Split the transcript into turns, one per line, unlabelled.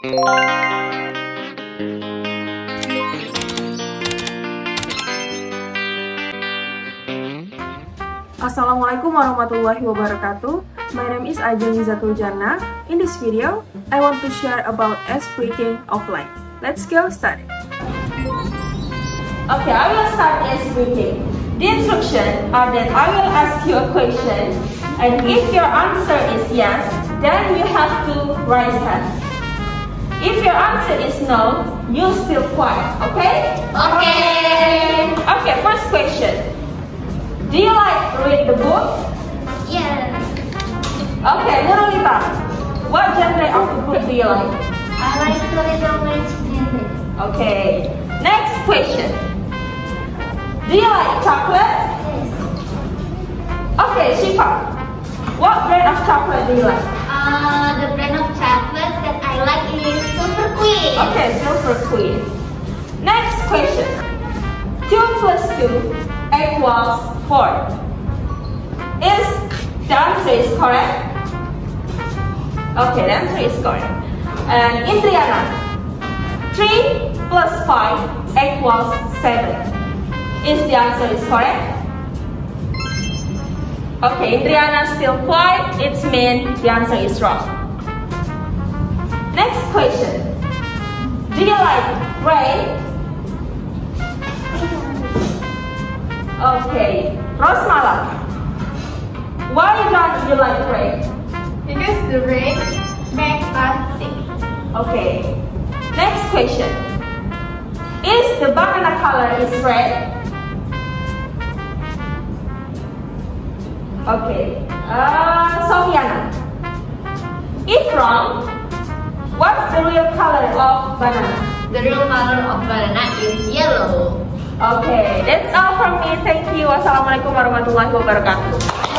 Assalamualaikum warahmatullahi wabarakatuh. My name is Ajeng Izatul Jannah. In this video, I want to share about S breaking of light. Let's go start. Okay, I will start S breaking. The instruction are that I will ask you a question, and if your answer is yes, then you have to raise hand. If your answer is no, you still quiet, okay?
Okay.
Okay, first question. Do you like read the book?
Yes.
Okay, Nurulita, what genre of the book do you like?
I like to read romance novel.
Okay, next question. Do you like chocolate?
Yes.
Okay, Shifa, what brand of chocolate do you like?
Uh,
Next question. 2 plus 2 equals 4. Is the answer is correct? Okay, the answer is correct. And Indriana, 3 plus 5 equals 7. Is the answer is correct? Okay, Indriana still quiet. It means the answer is wrong. Next question. Do you like rain? Okay, Rosmala. Why don't you like rain?
Because the rain makes us sick.
Okay. Next question. Is the banana color is red? Okay. Uh, Sofiana. If wrong, what's the real of banana?
The real color of banana is yellow.
Okay, that's all from me. Thank you. Wassalamualaikum warahmatullahi wabarakatuh.